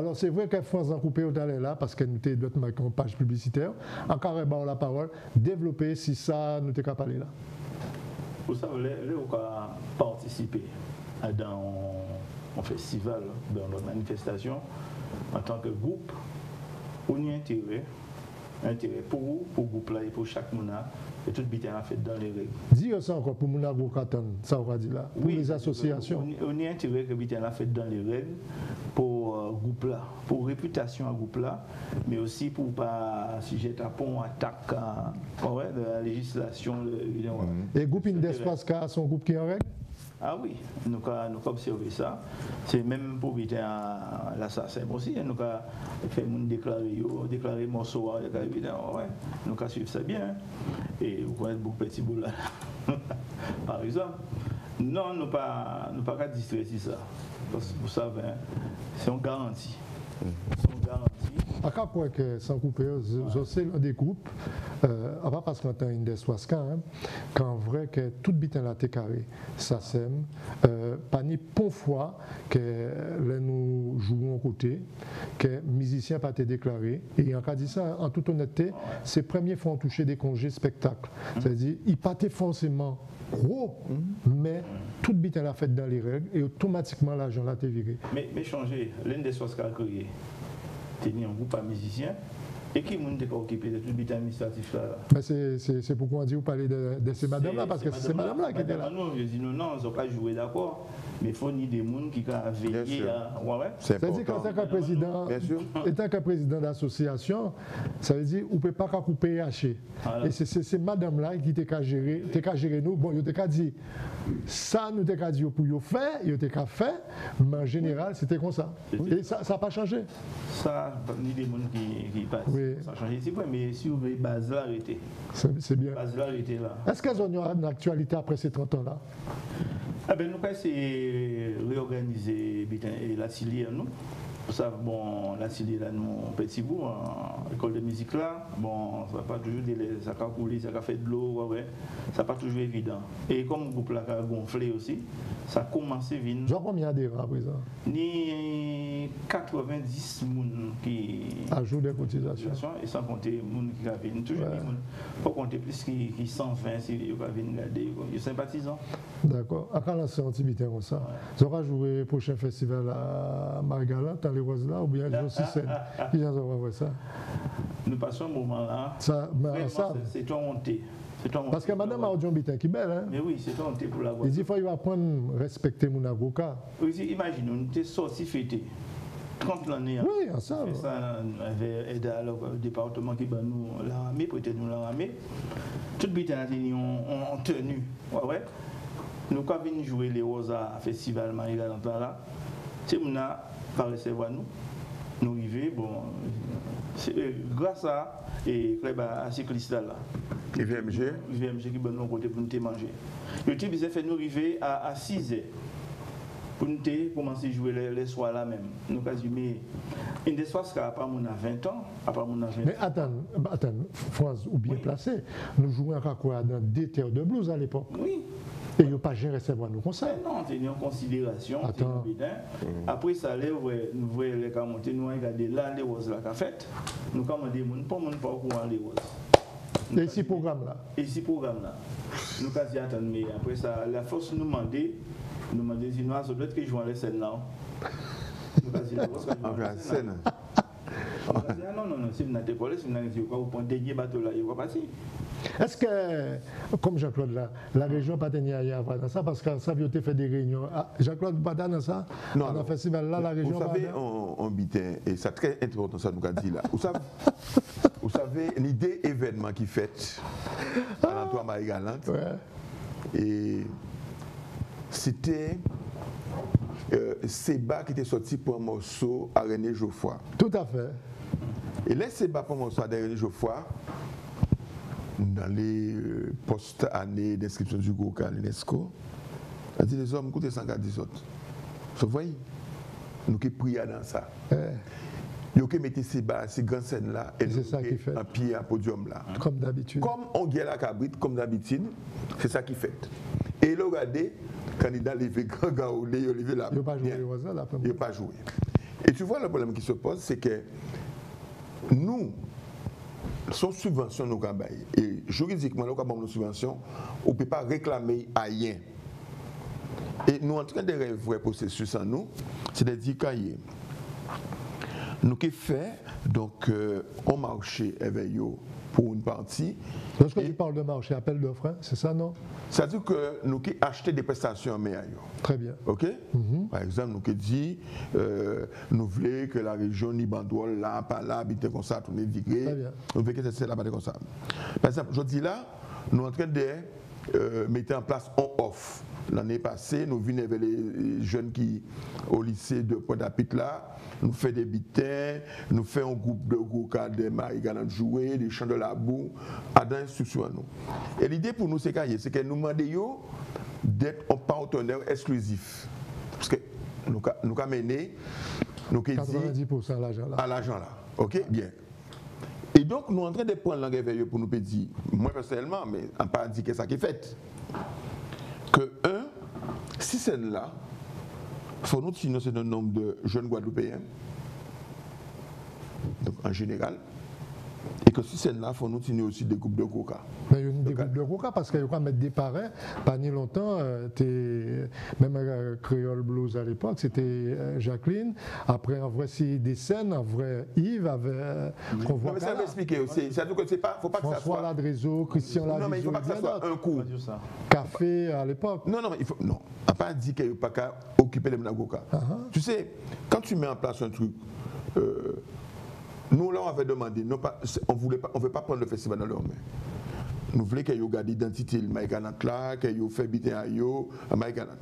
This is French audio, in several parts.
Alors c'est vrai que France en coupé au là parce que nous avons d'autres page publicitaire. Encore une la parole, développer si ça nous est parler là. Vous savez, on a participé dans un festival, dans notre manifestation, en tant que groupe, on y a intérêt, intérêt pour vous, pour le groupe là et pour chaque monde et tout bien a fait dans les règles. Dis ça encore pour mon Katon, ça on va dire là, pour les associations. On, y a intérêt que bien a fait dans les règles pour le euh, groupe là, pour réputation à groupe là, mais aussi pour pas sujet à pont attaque ouais, de la législation. Et groupe Indespace, son groupe qui est en règle? Ah oui, nous avons observé ça. C'est même pour éviter l'assassin aussi. Nous avons fait déclarer, déclarer morceau, ouais. nous avons suivi ça bien. Et vous connaissez beaucoup petit bout là. Par exemple. Non, nous ne pas, nous pas distraire ça. Parce que vous savez, hein, c'est une garantie. C'est une garantie. À quel point que sans couper, je sais des groupes, euh, pas parce qu'on a une des hein, qu'en vrai que tout bitin la carré, ça sème, euh, pas ni pour fois que nous jouons côté, que musicien pas été déclaré, et en cas dit ça, en toute honnêteté, ces premiers font toucher des congés spectacles. C'est-à-dire, ils pas forcément gros, mais tout bitin la fait dans les règles et automatiquement l'argent l'a été viré. Mais, mais changer, l'un des sources créé tenir un groupe à musiciens. Et qui monde pas occupé de tout le but administratif là, C'est pourquoi on dit vous parlez de, de ces madames-là, parce que c'est madame-là qui était là. Non, je dis non, non, ils n'ont pas joué d'accord. Mais il faut ni des gens qui ont veillé à. Ouais, ouais. C'est-à-dire qu'en tant que président, étant que président d'association, ça veut dire qu'on ne peut pas couper et hacher. Et c'est madame-là qui t'a géré, géré nous. Bon, il t'a dit, ça nous t'a dit pour y faire, il t'a fait, mais en général, c'était comme ça. Et ça n'a pas changé. Ça, ni des gens qui, qui passent. Oui. Ça a changé. C'est vrai, mais si vous voulez, base là. C'est bien. Base là, là. Est-ce qu'elles ont une actualité après ces 30 ans-là? Ah ben, Nous, c'est réorganiser la filière, nous? Ça, bon, là, c'est là, nous, petit bout, en école de musique là, bon, ça va pas toujours, ça va couler, ça va faire de l'eau, ouais, ça pas toujours évident. Et comme le groupe là a gonflé aussi, ça a commencé à venir. Genre combien d'adhérents à présent Ni 90 personnes qui. Ajoutent des cotisations. Et sans compter les gens qui viennent. Toujours ouais. Il faut compter plus qui, qui 120 si ils viennent regarder. Ils sont sympathisants. D'accord. À quand un petit comme ça? Vous aurez joué prochain festival à Margalat, les là ou bien aussi Qui vient voir ça Nous passons un moment là. Ça, mais ça c'est toi honté. Parce que madame a un Bitin qui est belle. Hein? Mais oui, c'est toi honté pour la voir. Il dit qu'il faut apprendre à respecter mon avocat. Oui, imagine, on était sortis fêter. 30 l'année. Hein. Oui, à ça. On avait aidé le département qui bat nous l'armée, peut-être nous l'armée. Tout Bitin ont tenu. Ouais, ouais. Nous, quand on jouer les roses à festival Marie-La là, c'est pas recevoir nous. Nous arrivons, bon, euh, grâce à et club à cycliste là. Et VMG VMG qui nous côté pour nous manger. Le type ils fait nous arriver à, à 6 heures pour nous commencer à jouer les, les soirs là même. Nous avons mais une des soirs, à part mon à 20 ans, à part mon à 20 Mais attends, attends, France, ou bien placé, nous jouons à quoi? Dans des terres de blues à l'époque. Oui. Et il n'y a pas géré recevoir nous comme ça. Non, c'est en considération. Attends. Après ça, nous voyons les cas nous regardons là les roses là qu'a fait. Nous commandons des gens, pas monde pas au courant les roses. Et ici programme là. Et ici programme là. Nous avons dit attendre, mais après ça, la force nous demandait, nous demandait si nous avons d'autres qui jouent à la scène là. Nous avons dit la scène. Ah non, non, non, si vous n'avez pas si vous n'avez pas, vous prenez dernier bateau là, il va passer. Est-ce que, comme Jean-Claude là, la région pas tenir à y avoir dans ça parce que ça vient fait des réunions. Ah, Jean-Claude pas dans ça? Non, dans le festival là, la région Vous savez, on, on bitin, et c'est très important ça nous a dit là. Vous savez, vous savez l'idée événement qui fait à l'Antoine Marie-Galante. Ouais. Et c'était euh, Seba qui était sorti pour un morceau à René Geoffroy. Tout à fait. Et là, Seba pour un morceau à René Geoffroy, dans les euh, postes-années d'inscription du groupe à l'UNESCO, a dit les hommes, écoutez 140 autres. Vous voyez? Nous qui prions dans ça. Nous qui mettons ces bas, ces grandes scènes là, et c'est ça qui fait. un pied à podium là. Comme d'habitude. Comme on gagne la cabrite, comme d'habitude, c'est ça qui fait. Et le regardez, candidat levé grand gars il levé là. Il n'a pas joué, il n'a pas joué. Et tu vois, le problème qui se pose, c'est que nous, son subvention nous avons Et juridiquement, nous avons une subvention, on ne peut pas réclamer à rien. Et nous en train de un vrai processus en nous, c'est-à-dire qu'il nous qui fait donc euh, on marché avec pour une partie. Lorsque tu parles de marché, appel d'offres, hein, c'est ça, non? C'est-à-dire que nous qui acheter des prestations meilleures. Très bien. OK? Mhm. Par exemple, nous qui dit, euh, nous voulons que la région Nibandouol, là, pas là, habite comme ça, tourner vigré. Très bien. Nous voulons que c'est là, comme ça. Par exemple, je dis là, nous sommes en train de euh, mettre en place on-off. L'année passée, nous venons avec les jeunes qui, au lycée de Pointe-à-Pitre là, nous faisons des bitins, nous faisons un groupe de Gouka, de Maïgana jouer, des chants de la boue, à l'instruction à nous. Et l'idée pour nous, c'est c'est que nous demandons d'être un partenaire exclusif. Parce que nous avons mené, nous 90% à l'argent là. À l'argent là. OK? Bien. Et donc, nous sommes en train de prendre l'engagement pour nous dire, moi personnellement, mais on pas dit que ça qui est fait. Que, un, si c'est là, il faut nous signer un nombre de jeunes Guadeloupéens, donc en général, et que si c'est là, il faut nous signer aussi des groupes de coca. Mais il y a des groupes de coca parce qu'il y a mettre des parrains. Pas ni longtemps, euh, même euh, Créole Blues à l'époque, c'était euh, Jacqueline. Après, en vrai, c'est des scènes, en vrai, Yves avait. qu'on voit mais ça m'expliquer aussi. Ça veut pas, faut pas François que ça soit. Ladrezo, Christian Ladrezo. Non, mais il ne faut pas que ça soit un coup. Café à l'époque. Non, non, mais il faut. Non. On n'a pas dit qu'il n'y a pas qu'à occuper les Mnagoka. Uh -huh. Tu sais, quand tu mets en place un truc. Nous, là, on avait demandé, on ne veut pas prendre le festival dans leurs mains. Nous voulons qu'ils gardent l'identité de Maïganat là, qu'ils fait biter à à Maïganat.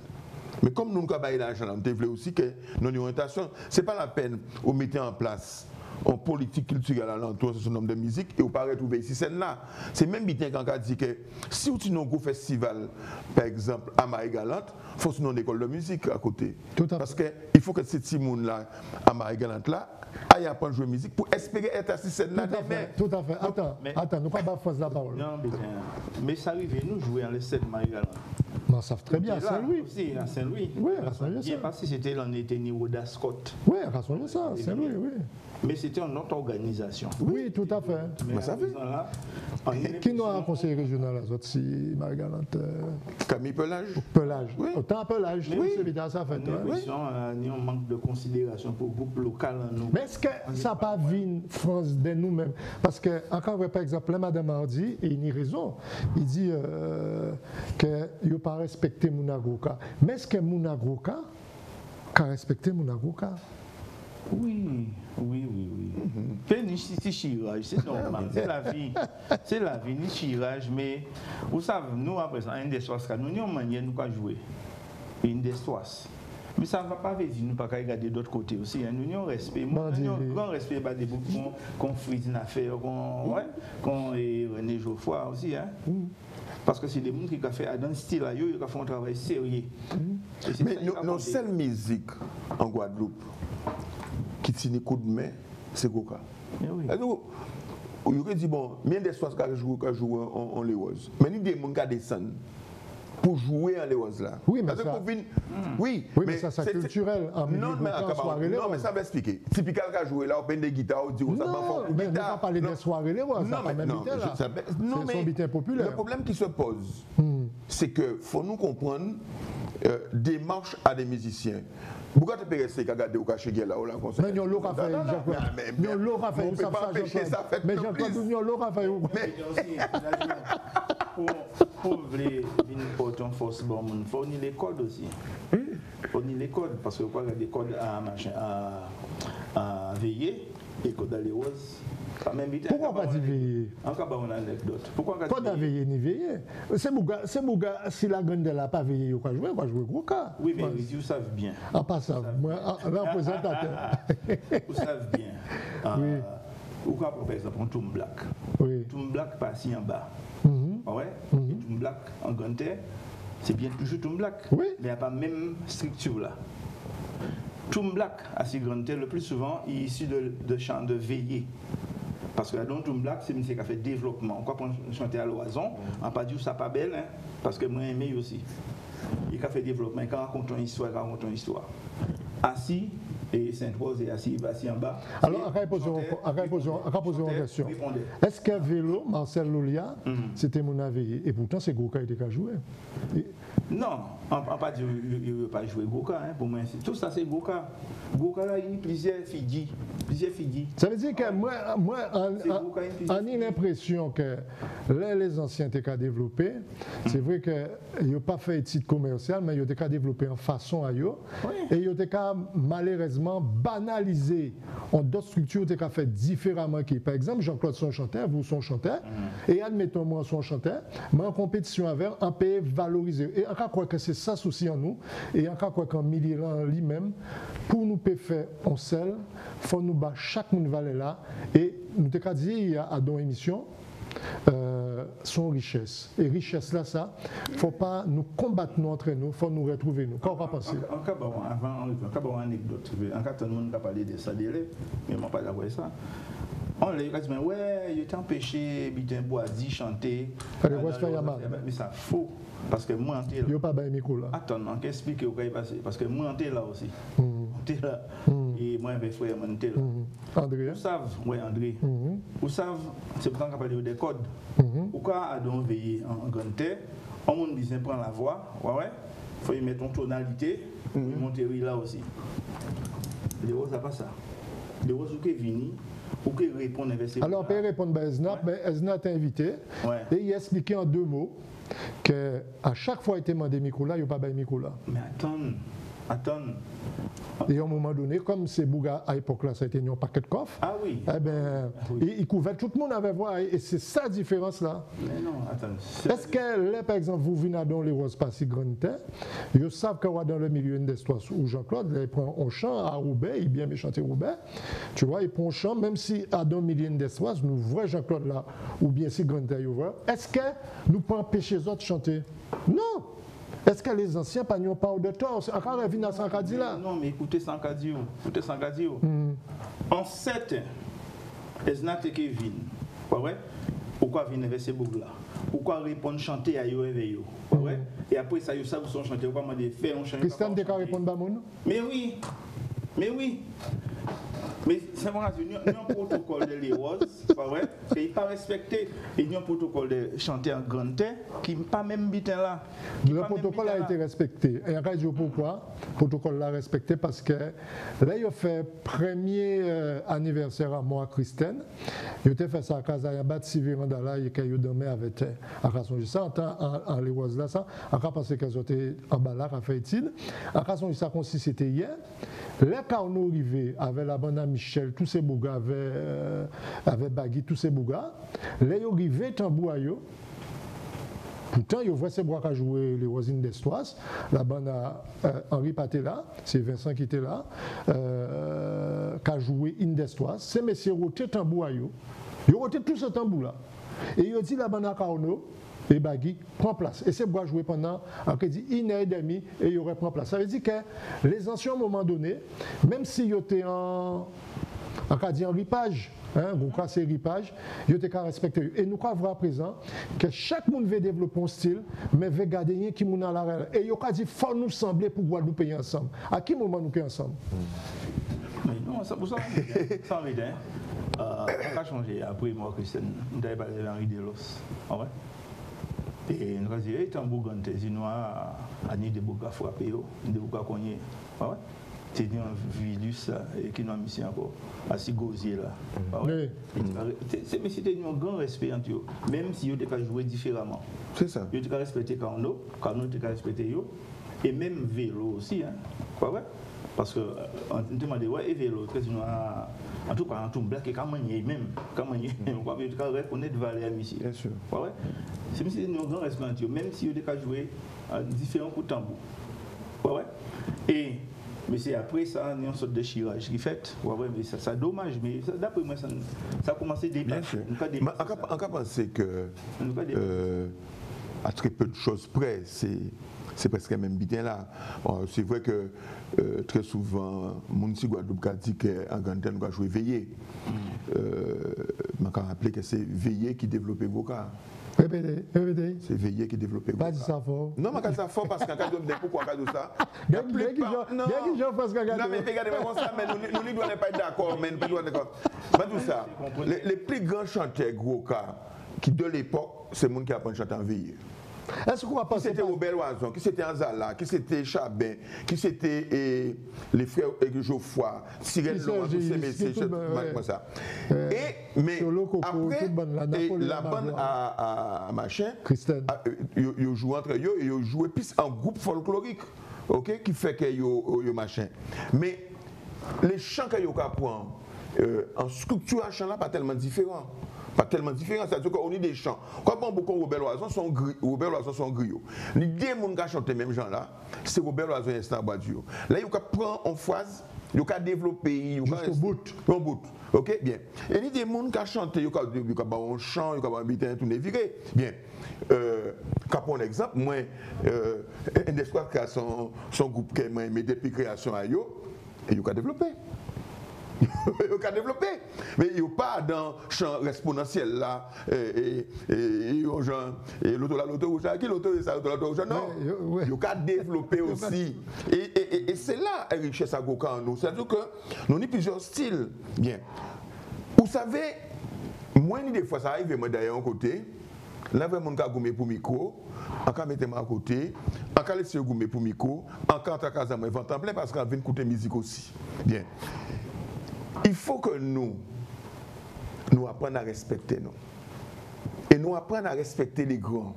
Mais comme nous avons l'argent, nous voulons aussi que nos orientations, ce n'est pas la peine de mettre en place en politique culturelle alentour de ce nombre de musique et vous pas retrouver ici scène là c'est même bien quand on dit que si vous avez un festival par exemple à Marie-Galante il faut une école de musique à côté Tout à parce qu'il faut que ces petits là à Marie-Galante là aille apprendre à jouer musique pour espérer être assis scène là tout à fait attends mais, attends nous pas pas force la parole non mais, mais ça arrive nous jouer en scène Marie-Galante on savent très bien à Saint-Louis. Aussi, à Saint-Louis. Oui, à Saint-Louis. Bien passé, c'était l'année était niveau d'Ascot. Oui, à ça, Saint-Louis, oui. Mais c'était une autre organisation. Oui, tout à fait. Mais ça fait. Qui nous a un conseil régional à Zotsi, Margalante euh, Camille Pelage. Pelage. Oui. Autant Pelage, oui. c'est bien ça fait. Oui. Nous un manque de considération pour le groupe local. Mais est-ce que ça n'a pas vu France de nous-mêmes? Parce que, encore par exemple, Madame Mardi, et il a raison, il dit euh, qu'il n'a pas respecté Mounagroka. Mais est-ce que Mounagroka a respecté Mounagroka oui, ni chirage, c'est normal, c'est la vie. C'est la vie, ni chirage, mais vous savez, nous, après ça, un des soirs, nous avons une manière de jouer. Une des soirs. Mais ça ne va pas dire nous pas regarder d'autre côté aussi. Hein. Nous avons respect. Nous avons grand respect pas des qu'on fait une affaire, qu'on ouais, qu'on René Geoffroy aussi. Hein. Mm. Parce que c'est des gens qui ont fait dans ce style-là, ils ont fait un travail sérieux. Mm. Mais nos seules musiques en Guadeloupe, qui tient coup de main, c'est Goka. Oui. Vous avez dit, bon, bien des soirs qui jouent en, en Léoise. Mais il y a des gens qui descendent pour jouer en Léoise là. Oui, mais ça, vin... oui, oui, mais, ça c'est culturel. En non, mais, soirée non, mais ça va expliquer. Typical qui jouer là, on peine des guitares, on dit ça va faire mais on va parler des soirées Léoise. Non, mais non, non, mais populaire. Le problème qui se pose, hmm. c'est que faut nous comprendre euh, démarche à des musiciens. Pourquoi tu peux rester qu'à garder au cachet là ou là comme ça Mais nous l'autre fait Jacques. Nous l'autre fait ça ça Mais Jacques nous l'autre fait Mais pour porter une force bon il faut ni les codes aussi. Il faut ni les codes parce que vous avez des codes à machin à veiller et codes à les roses. Pourquoi pas dire veiller Encore une anecdote. Pourquoi pas veiller ni veiller C'est Mouga, c'est Mouga, si la grande n'a pas veillé, il va jouer, il va jouer gros cas. Oui, mais vous savez bien. Ah, pas ça, moi, représentateur. Vous savez bien. Ah, oui. Ou quoi, par exemple, un tombe black. Oui. Tombe black passe en bas. Mm -hmm. ouais? Mm -hmm. Tombe black en grande terre, c'est bien toujours tombe black. Oui. Mais il n'y a pas même structure là. Tombe black, à si grande terre, le plus souvent, il est issu de, de champs de veillée. Parce que la Don Black, c'est monsieur qui a fait développement. Quoi qu'on chanter à l'oison, on pas dit ça pas belle, hein, parce que moi j'aime aussi. Il a fait développement, il raconte une histoire, il raconte une histoire. Assis, et Sainte-Rose est assis, assis en bas. Alors, Et chantait, après, posons une chantait, question. Est-ce que vélo, Marcel Lolia, Mhm. c'était mon avis? Et pourtant, c'est Goka qui était qu'à jouer. Et- Non, on ne pas veut pas jouer Goka. Hein, pour moi, tout ça, c'est Goka. Goka, là, il y a plusieurs Fidji. Plusieurs Fidji. Ça veut dire que moi, moi Goka qui- en a l'impression que les, anciens qu'à développer. C'est vrai qu'ils n'ont pas fait études commerciales, mais ils ont développer en façon à eux. Oui. Et ils ont malheureusement banaliser en d'autres structures, ils ont faire différemment. Par exemple, Jean-Claude son chanteur, vous son chanteur, et admettons moi son chanteur, mais en compétition avec, un pays valorisé. Encore croire que c'est ça souci en nous, et encore croire qu'en milieu en lui-même, pour nous faire en seul, faut nous battre chaque monde là, et nous qu'à dire il y a dans émission, euh, son richesse. Et richesse là, ça, faut pas nous combattre entre nous, faut nous retrouver nous. Qu'en va penser En cas avant, en cas anecdote, en cas tout le monde a parlé de ça, mais moi pas avec ça. On l'a dit, mais ouais, il était empêché, Bitin Boisy chanter. Allez, Ah. Mais ça faux. Parce que moi, j'étais là. Il n'y a pas de micro là. Attends, on explique qui est passé. Parce que moi, j'étais là aussi. Mhm. J'étais là. Et moi, mes frères, moi, j'étais là. Mhm. André Vous savez, oui, André, vous savez, c'est pour ça qu'on parle des codes. Pourquoi à donc veiller en grande terre? On monde besoin prendre la voix, ouais, ouais. faut y mettre en tonalité, y monter oui, là aussi. Les roses, ça pas ça. Les roses, qui vini, ou Alors, on peut répondre à Ezna, Ouais. mais Ezna t'a invité Ouais. et il a expliqué en deux mots que à chaque fois qu'il était demandé là, il n'y a pas de micro là. Mais attends, attends. Et à un moment donné, comme c'est Bouga à l'époque là, ça a été un paquet de coffres, Ah oui. eh ben, Oui. il, il couvrait, tout le monde avait voix et c'est ça la différence là. Mais non, attends. Est-ce que là, par exemple, vous venez dans les roses pas si grandes terres, ils savent que dans le milieu une histoire où Jean-Claude, il prend un chant à Roubaix, il bien chanter Roubaix, tu vois, il prend un chant, même si à dans le milieu d'histoire, nous voyons Jean-Claude là, ou bien si grande terre, il voit, est-ce que nous pouvons empêcher les autres de chanter? Non Est-ce que les anciens n'ont pas de tort? Encore revenu à Sankadi là. Non, mais écoutez Sankadio. Écoutez Sankadio. Hmm. En 7, Esna te ke vin. Pas vrai Pourquoi vin avec ces boucles là Pourquoi répondre chanter à yo et yo? Pas vrai Et après ça, yo savent son chanter. Pourquoi demander faire un chant Christiane, tu répondre à mon Mais oui. Mais oui. Mais c'est mon il y a un protocole de les roses, pas vrai? Et il pas respecté. Il y a un protocole de chanter en grande terre qui n'est pas même bitin là. Le protocole a été respecté. Et en radio, pourquoi Le protocole l'a respecté parce que là, il a fait premier euh, anniversaire à moi, Christine. Il a fait ça à casa, il a battu si véranda là, il a dormi avec. À raison de ça, en en, en les roses là, ça, à parce qu'elles étaient en bas là, à fait étude. À raison de ça, comme si c'était hier. Là, quand on est arrivé avec la bande à Michel, tous ces bougas, avec, euh, Bagui, tous ces bougas, là, ils sont arrivés tambour à eux. Pourtant, il voit ces bras qui joué les voisines d'Estoise. À euh, Henri Paté là, c'est Vincent qui était là, euh, qui a joué une d'Estoise. C'est messieurs roté tambour à eux. Ils ont roté tout ce tambour là. Et ils ont dit à Carno, et Bagui prend place. Et ces bras joué pendant, après dit, et demie, et il aurait pris place. Ça veut dire que les anciens, à un moment donné, même s'ils étaient en, en en ripage, hein, vous c'est ripage, était qu'à respecter. Et nous croyons à présent que chaque monde veut développer un style, mais veut garder qui moun à la Et il a dit faut nous sembler pour Guadeloupe payer ensemble. À quel moment nous sommes ensemble? Ça en a changé après moi, Christiane. Nous avons parlé avec Henri Delos. Ah ouais? Et nous avons dit, hey, tambour à ni de bouga frappé, de bouga cogné. Ah ouais? C'est un virus et qui nous a mis encore à si gosier là. Et c'est- Mais c'était un grand respect entre eux, même si ils ont joué différemment. C'est ça. Ils ont respecté Carno, Carno ont respecté eux, et même vélo aussi, hein. Pas vrai? Parce que, euh, on demande, ouais, et vélo, parce que en tout cas, en tout black, et quand même, même, quand même, mais tu reconnaître valeur ici. Bien sûr. Vrai? C'est si nous grand respect même si ils ont joué à différents coups de tambour. Vrai? Et, mais c'est après ça, il y a une sorte de chirage qui fait. Ouais, ouais, mais ça, ça dommage, mais d'après moi, ça, ça a commencé à Bien sûr. Ça. encore penser que, euh, à très peu de choses près, c'est c'est presque même bien là. Bon, c'est vrai que euh, très souvent, Mounsi Guadeloupe a dit qu'en Gantel, nous avons joué veillé. Euh, Je me rappelle que c'est Veillé qui développait Goka. Répétez, répétez. C'est Veillé qui développait Pas dit ça fort. Non, mais quand ça fort parce qu'en cas de pourquoi en cas de ça qui plupart- j'en- non. bien qui j'en fasse Non, mais regardez, mais comme ça, mais nous, ne doit pas être d'accord, mais nous ne doit pas être d'accord. Pas tout ça. Les, les plus grands chanteurs gros cas qui de l'époque, c'est le monde qui apprend à chanter en veille. Est-ce qu'on va Qui c'était. Robert Loison, qui c'était Anzala, qui c'était Chabin, qui c'était eh, les frères eh, Geoffroy, Cyril Laurent, tous ces messieurs, comme ça. Euh, Et, mais après, la bande à, machin, Christine. ah, euh, yo, yo joue entre eux et yo jouent plus en groupe folklorique, ok, qui fait que yo, machin. Mais les chants que yo apprend euh, en structuration là pas tellement différent. Pas tellement différent, c'est-à-dire qu'on est des chants. On beaucoup Robert Loison sont gris, Robert Loison sont griots. Les deux qui chantent même gens là, c'est Robert Loison et Stan Badiou. Là, il prend en phrase, il a développé, il Jusqu'au bout. Bout. OK, bien. Et a des gens qui chantent, il a un chant, il a un bitin, tout est viré. Bien. Euh, quand pour un exemple, moi, euh, qui a son, son groupe qui m'a aimé depuis création à yo, et il a développé. Il a développé. Mais il n'y a pas dans le champ exponentiel là, et, et, et, et, aux gens, et l'auto là, l'auto rouge, qui l'auto et ça, l'auto l'auto rouge, non. Ouais, ouais. Il a développé aussi. Et, c'est là la richesse à Goka en nous. C'est-à-dire que nous avons plusieurs styles. Bien. Vous savez, moi, des fois, ça arrive, moi, d'ailleurs, un côté, là, vraiment, on a gommé pour micro, cas mettez moi à côté, en cas laissez gommé pour micro, en cas en cas moi, vent en plein parce qu'on vient écouter musique aussi. Bien. Il faut que nous, nous apprenions à respecter nous. Et nous apprenions à respecter les grands.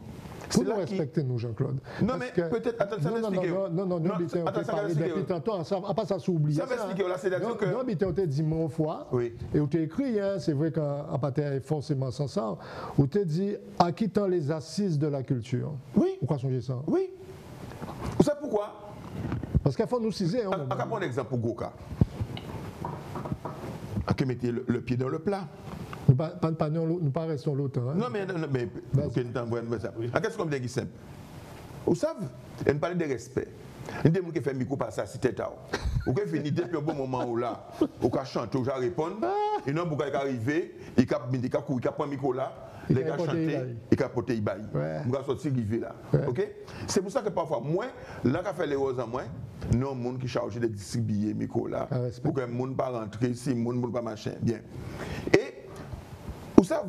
C'est nous qui- nous, Jean-Claude. Non, mais peut-être- attends, ça non, non, non, non, non, non, attends, ça expliquer. tantôt, ça va pas ça s'oublier. Ça va expliquer, là, c'est-à-dire Non, que- Non, Bitin, on t'a dit mon fois, Oui. et on t'a écrit, hein, c'est vrai qu'en est forcément sans ça, on t'a dit, acquittant les assises de la culture. Oui. Pourquoi songer ça? Oui. Vous savez pourquoi? Parce qu'il faut nous ciser. hein, On va prendre un exemple pour Goka. À qui mettez le, le pied dans le plat. Nous pas, pas, pas- non, nous pas restons longtemps. hein. Non, mais, non, mais Vas-y. ok, nous t'envoyons un ça. En qu'est-ce qu'on dit qui est simple? Vous savez, on parle de respect. Gens qui font micro par ça, à Ou qui finit depuis un bon moment où là, ou qui chante, ou qui répond, et non, cap il cap il cap prend le micro là, Il chanter, Ibaï. il cap porter Ibaï. Il va sortir rivé là. OK? C'est pour ça que parfois moi, là qu'a fait les roses en moi, non monde qui chargé de distribuer le micro là Ah, pour que le monde pas rentrer ici, le monde pas machin. Bien. Et vous savez,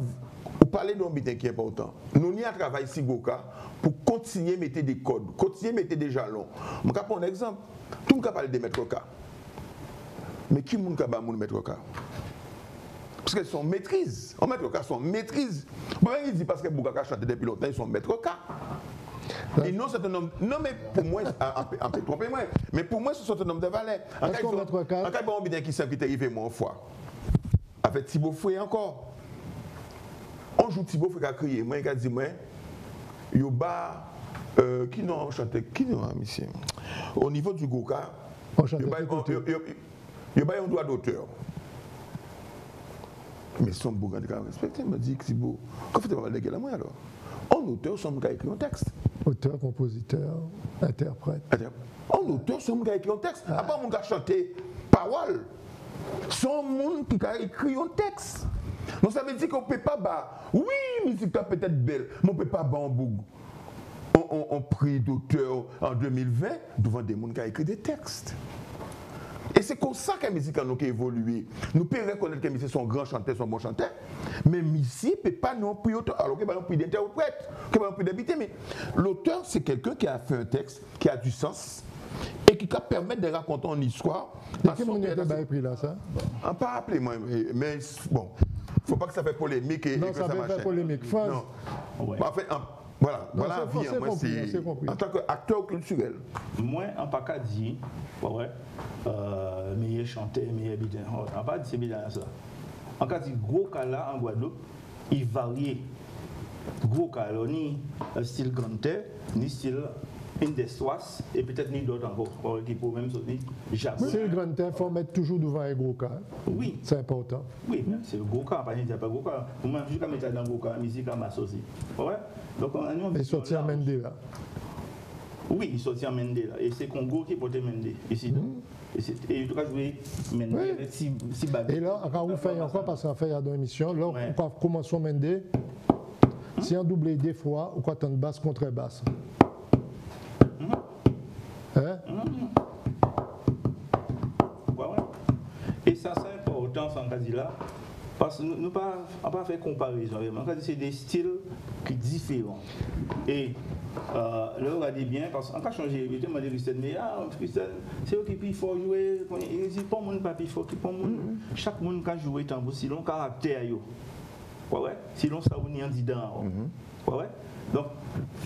vous parlez d'un bitin qui est important. Nous n'y a travaillé ici, Goka, pour continuer à mettre des codes, continuer à mettre des jalons. Je vais prendre un exemple. Tout le monde parle de mètres cas. Mais qui monde qui a mon mètre cas? Parce qu'ils sont maîtrise. En mètre cas, sont maîtrise. Bon, il dit parce que Bougaka chante depuis longtemps, ils sont maître cas. Et non, c'est un homme. Non, mais pour moi, un peu- trompez-moi. Mais pour moi, ce sont un homme de valeur. En cas, maître en cas, bon, bien qui s'est arrivé moi une fois. Avec Thibaut Fouet encore. On joue Thibaut Fouet qui a crié. Moi, il a dit, moi, yo ba, euh, qui n'a chanté, qui n'a, monsieur Au niveau du chantait yo- yo- yo ba un droit d'auteur. Mais son bougan de respecté, me dit Thibaut, quand vous parler de quel moi alors En auteur, son gars écrit un texte. Auteur, compositeur, interprète. En auteur, son gars écrit un texte. À part mon gars chanter parole, son monde qui a écrit un texte. Donc ça veut dire qu'on ne peut pas battre. Oui, musique peut-être belle, mais on ne peut pas battre en boug. On, on, on prix d'auteur en 2020 devant des gens qui ont écrit des textes. Et c'est comme ça que la musique a évolué. Nous pouvons reconnaître que Missy sont grands chanteurs, sont bons chanteurs, mais Missy ne peut pas non plus auteur. Alors pas non plus d'interprète, pas non plus d'habité. Mais l'auteur, c'est quelqu'un qui a fait un texte qui a du sens et qui peut permettre de raconter une histoire. Et dans son- bail pris là, ça? Ah, Pas appelé moi, mais- bon, il ne faut pas que ça fait polémique et, Non, et que ça fait pas machin. polémique. Non. Ouais. En fait, en- voilà, Non, voilà, vie, c'est moi, compris, c'est en tant qu'acteur culturel. Moi, en pas qu'à dire, ouais, euh, meilleur chanteur, meilleur bidin. On n'a pas dit c'est bidin ça. En cas de gros cas là en Guadeloupe, il varie. Gros cas là, ni style gantais, ni style indessois, et peut-être ni d'autres encore, qui peuvent même sortir japonais. C'est le grand temps, il faut mettre toujours devant un gros cas. Oui, C'est important. oui, mais c'est le gros cas, pas dire pas gros cas. Pour moi, jusqu'à mettre dans le gros cas, la musique à m'associer. Ouais. Donc, on a une Et sortir. Mende là. Oui, il sortit en Mende là. Et c'est Congo qui portait Mende ici. non? Et tout cas, maintenant Oui. avec six bagues. Et là, quand vous faites encore, parce qu'on fait il y a deux émissions, là, on commence à mender. Si on double des fois, on une basse contre basse. Hein? Ouais, ouais. Et ça, c'est important, sans cas là, parce que nous ne pas, on pas fait comparaison. c'est des styles qui sont différents. Et euh, là, regardez bien, parce qu'on a changé. Je à Christelle, mais ah, Christelle, c'est eux qui fort jouer. Il dit, pas monde pas plus fort, qui pas monde. Chaque monde qui joue tambour, si l'on caractère. Ouais, ouais. Sinon, ça vous n'y en dit dans. Ouais, ouais.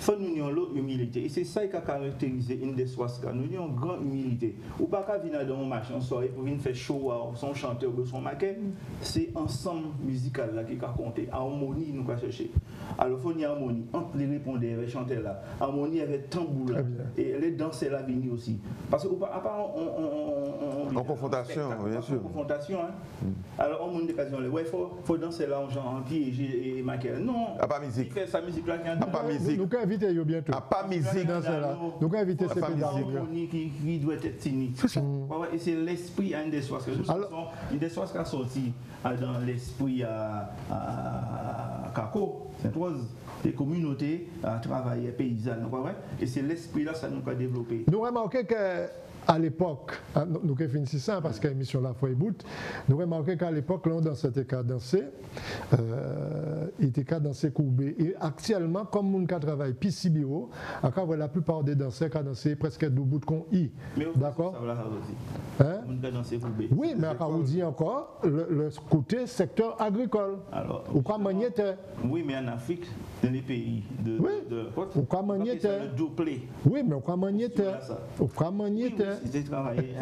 Il faut nous ayons l'humilité. Et c'est ça qui a caractérisé Indes Waska. Nous avons une grande humilité. Ou pas qu'à venir dans un marché en soirée pour venir faire show à son chanteur ou son maquet. C'est ensemble musical là qui a compté. Harmonie, nous avons cherché. Alors, il faut une harmonie entre les répondeurs et les chanteurs là. Harmonie avec tambour là. Et les danseurs là venir aussi. Parce que, à part, on, on, on, on- En confrontation, spectacle, bien en sûr. confrontation. Hein. Alors, on monte d'occasion, il faut, faut danser là en genre en pied et, et maquet. Non. Ah, pas Il musique. fait sa musique là qui est en Ah, pas musique. Nous, nous inviter yo bientôt. Ah, pas musique. Dans celle-là. Nous inviter Ah, ces pas musique. qui, qui doit être ouais, Et c'est l'esprit à Indes Waska. De toute Alors- façon, Indes Waska sorti ah, dans l'esprit à, à, à Kako, Sainte-Rose, des communautés à travailler paysannes. Et c'est l'esprit là ça nous a développé. Nous remarquons qu'à l'époque, nous avons fini ça parce que l'émission La Foi et Bout, nous remarquons qu'à l'époque, là, on dansait cas dansé, euh, il était cas dansé courbé. Et actuellement, comme nous travaille PCBO, encore la plupart des danseurs qui dansé presque deux bouts de con I. D'accord? Hein? Danser. Oui, mais encore on dit encore le, le côté secteur agricole. Alors, Ou quoi manier. Oui, mais en Afrique, les pays de. Oui. de, de Ou manier doublé. Oui, mais on manier. Ou quoi manier c'était travaillé.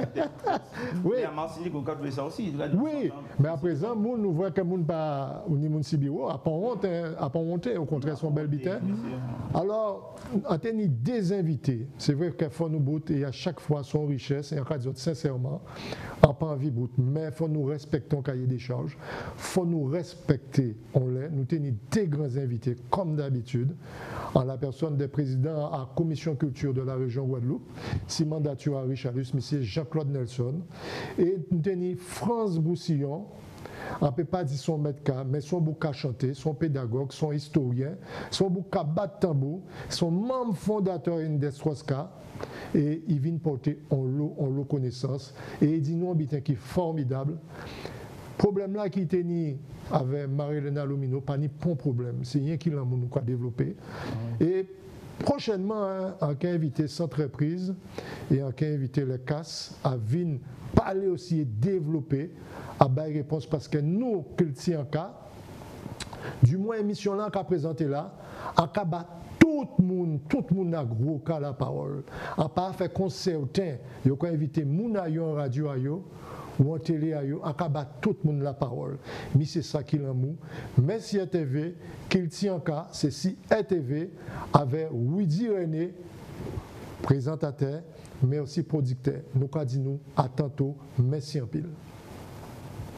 Oui. Et à Martinique, on a fait ça aussi. Oui, mais à présent, nous, nous voyons que nous pas au niveau de Sibiro, à pas honte, hein, à pas honte, au contraire, son bel bitin. Alors, en termes des invités, c'est vrai qu'il faut nous bouter et à chaque fois son richesse, et encore dire sincèrement, en pas envie bout, mais il faut nous respecter un cahier des charges, il faut nous respecter, on l'est, nous tenons des grands invités, comme d'habitude, en la personne des présidents à commission culture de la région Guadeloupe, si mandature à Richardus, M. Jean-Claude Nelson, et tenons France Boussillon, on ne peut pas dire son maître mais son bouc à chanter, son pédagogue, son historien, son bouc à battre tambour, son membre fondateur d'Estroska, et il vient porter en lot, en lot connaissance, et il dit nous un bitin qui est formidable. Problème là qui était ni avec Marie-Hélène Lomino, pas ni bon problème, c'est rien qui l'a quoi développer. Et prochainement, hein, on a invité Centreprise et on a invité le CAS à venir parler aussi et développer à bailler réponse parce que nous, tient en cas, du moins émission là qu'a présenté là, en cas bat tout le monde, tout le monde a gros cas la parole. En pas fait concertin, il a invité moun a yo en radio a yo, ou en télé a yo, en cas tout le monde la parole. Mais c'est ça qui l'amour. Mais si RTV, qu'il tient en cas, c'est si RTV avait Widi René, présentateur, mais aussi producteur. Nous dit nous, à tantôt, merci en pile.